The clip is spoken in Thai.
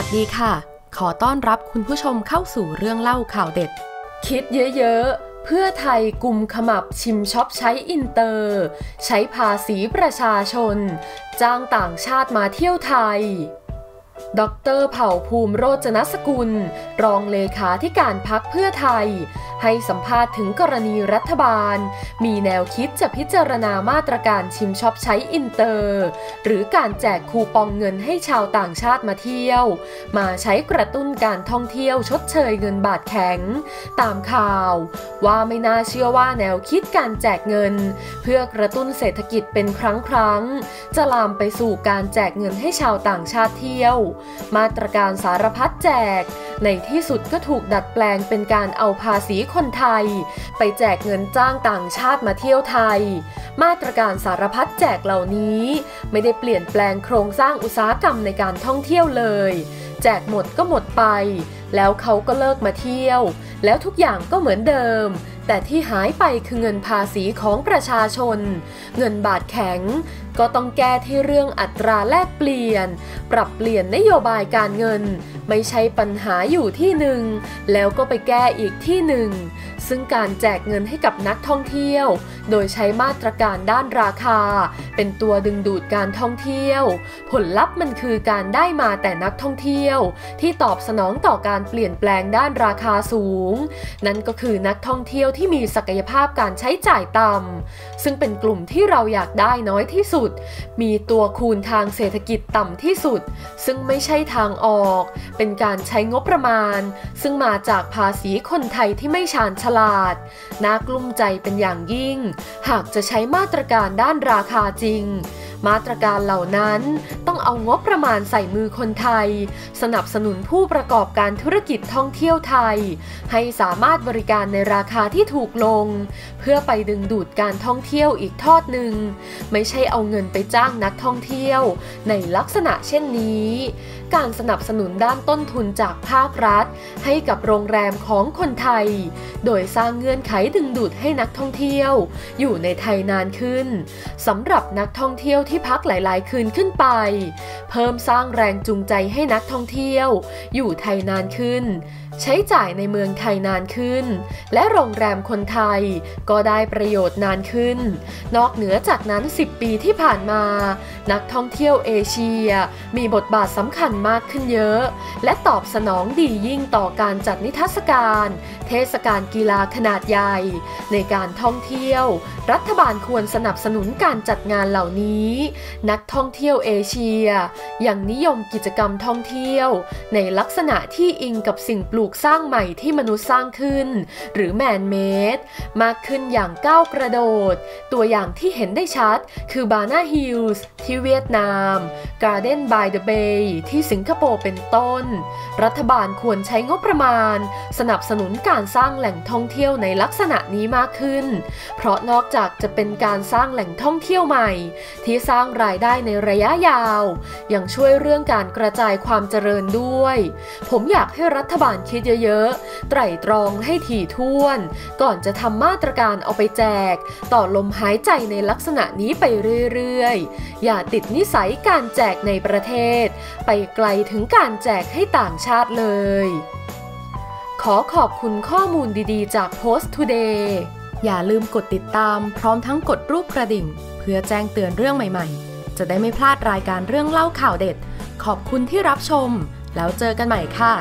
สวัสดีค่ะ ขอต้อนรับคุณผู้ชมเข้าสู่เรื่องเล่าข่าวเด็ด คิดเยอะๆ เพื่อไทยกลุ่มขมับชิมช็อปใช้อินเตอร์ ใช้ภาษีประชาชน จ้างต่างชาติมาเที่ยวไทยดรเผ่าภูมิโรจนสกุล รองเลขาธิการพรรคเพื่อไทย ให้สัมภาษณ์ถึงกรณีรัฐบาล มีแนวคิดจะพิจารณามาตรการชิมช็อปใช้อินเตอร์ หรือการแจกคูปองเงินให้ชาวต่างชาติมาเที่ยว มาใช้กระตุ้นการท่องเที่ยวชดเชยเงินบาทแข็ง ตามข่าว ว่าไม่น่าเชื่อว่าแนวคิดการแจกเงิน เพื่อกระตุ้นเศรษฐกิจเป็นครั้งครั้งๆจะลามไปสู่การแจกเงินให้ชาวต่างชาติเที่ยว มาตรการสารพัดแจก ในที่สุดก็ถูกดัดแปลงเป็นการเอาภาษีคนไทย ไปแจกเงินจ้างต่างชาติมาเที่ยวไทย มาตรการสารพัดแจกเหล่านี้ ไม่ได้เปลี่ยนแปลงโครงสร้างอุตสาหกรรมในการท่องเที่ยวเลย แจกหมดก็หมดไป แล้วเขาก็เลิกมาเที่ยว แล้วทุกอย่างก็เหมือนเดิม แต่ที่หายไปคือเงินภาษีของประชาชน เงินบาทแข็ง ก็ต้องแก้ที่เรื่องอัตราแลกเปลี่ยน ปรับเปลี่ยนนโยบายการเงิน ไม่ใช่ปัญหาอยู่ที่หนึ่ง แล้วก็ไปแก้อีกที่หนึ่ง ซึ่งการแจกเงินให้กับนักท่องเที่ยว โดยใช้มาตรการด้านราคา เป็นตัวดึงดูดการท่องเที่ยว ผลลัพธ์มันคือการได้มาแต่นักท่องเที่ยว ที่ตอบสนองต่อการเปลี่ยนแปลงด้านราคาสูงนั่นก็คือนักท่องเที่ยวที่มีศักยภาพการใช้จ่ายต่ำซึ่งเป็นกลุ่มที่เราอยากได้น้อยที่สุด มีตัวคูณทางเศรษฐกิจต่ำที่สุด ซึ่งไม่ใช่ทางออก เป็นการใช้งบประมาณ ซึ่งมาจากภาษีคนไทยที่ไม่ชาญฉลาดน่ากลุ้มใจเป็นอย่างยิ่ง หากจะใช้มาตรการด้านราคาจริงมาตรการเหล่านั้นต้องเอางบประมาณใส่มือคนไทย สนับสนุนผู้ประกอบการธุรกิจท่องเที่ยวไทย ให้สามารถบริการในราคาที่ถูกลง เพื่อไปดึงดูดการท่องเที่ยวอีกทอดหนึ่ง ไม่ใช่เอาเงินไปจ้างนักท่องเที่ยว ในลักษณะเช่นนี้ การสนับสนุนด้านต้นทุนจากภาครัฐ ให้กับโรงแรมของคนไทย โดยสร้างเงื่อนไขดึงดูดให้นักท่องเที่ยว อยู่ในไทยนานขึ้นสำหรับนักท่องเที่ยวที่พักหลาย ๆ คืนขึ้นไป เพิ่มสร้างแรงจูงใจให้นักท่องเที่ยว อยู่ไทยนานขึ้น ใช้จ่ายในเมืองไทยนานขึ้น และโรงแรมคนไทยก็ได้ประโยชน์นานขึ้น นอกเหนือจากนั้น 10 ปีที่ผ่านมา นักท่องเที่ยวเอเชีย มีบทบาทสำคัญมากขึ้นเยอะ และตอบสนองดียิ่งต่อการจัดนิทรรศการ เทศกาลกีฬาขนาดใหญ่ ในการท่องเที่ยว รัฐบาลควรสนับสนุนการจัดงานเหล่านี้ นักท่องเที่ยวเอเชีย ยังนิยมกิจกรรมท่องเที่ยว ในลักษณะที่อิงกับสิ่งปลูกสร้างใหม่ที่มนุษย์สร้างขึ้น หรือ man-made มากขึ้นอย่างก้าวกระโดด ตัวอย่างที่เห็นได้ชัดคือบานาฮิลส์ที่เวียดนาม Garden by the Bay ที่สิงคโปร์เป็นต้น รัฐบาลควรใช้งบประมาณ สนับสนุนการสร้างแหล่งท่องเที่ยวในลักษณะนี้มากขึ้น เพราะนอกจากจะเป็นการสร้างแหล่งท่องเที่ยวใหม่ ที่สร้างรายได้ในระยะยาว ยังช่วยเรื่องการกระจายความเจริญด้วย ผมอยากให้รัฐบาลคิดเยอะๆไตร่ตรองให้ถี่ถ้วน ก่อนจะทำมาตรการเอาไปแจก ต่อลมหายใจในลักษณะนี้ไปเรื่อยๆ อย่าติดนิสัยการแจกในประเทศ ไปไกลถึงการแจกให้ต่างชาติเลย ขอขอบคุณข้อมูลดีๆ จาก Post Today อย่าลืมกดติดตามพร้อมทั้งกดรูปกระดิ่ง เพื่อแจ้งเตือนเรื่องใหม่ๆ จะได้ไม่พลาดรายการเรื่องเล่าข่าวเด็ด ขอบคุณที่รับชม แล้วเจอกันใหม่ค่ะ